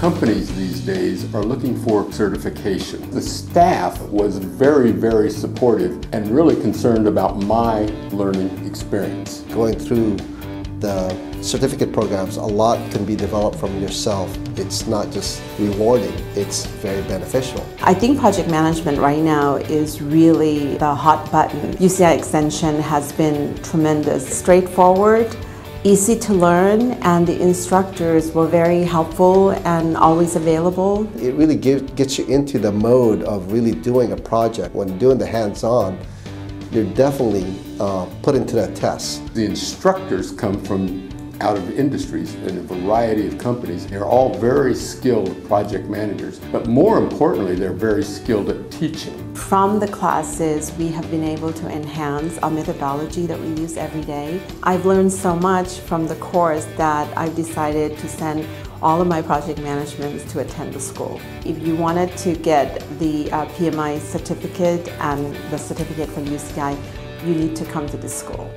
companies these days are looking for certification. The staff was very, very supportive and really concerned about my learning experience. Going through the certificate programs, a lot can be developed from yourself. It's not just rewarding, it's very beneficial. I think project management right now is really the hot button. UCI Extension has been tremendous, straightforward, easy to learn, and the instructors were very helpful and always available. It really give, gets you into the mode of really doing a project. When doing the hands-on, you're definitely uh, put into that test. The instructors come from out of industries and a variety of companies. They're all very skilled project managers, but more importantly, they're very skilled at teaching. From the classes, we have been able to enhance our methodology that we use every day. I've learned so much from the course that I've decided to send all of my project managements to attend the school. If you wanted to get the uh, PMI certificate and the certificate from UCI, you need to come to the school.